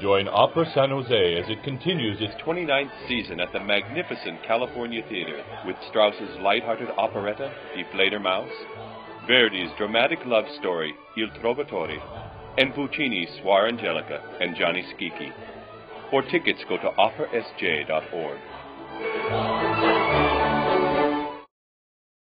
Join Opera San Jose as it continues its 29th season at the magnificent California Theater with Strauss's light-hearted operetta, Die Fledermaus, Verdi's dramatic love story, Il Trovatore, and Puccini's Suor Angelica and Gianni Schicchi. For tickets, go to operasj.org.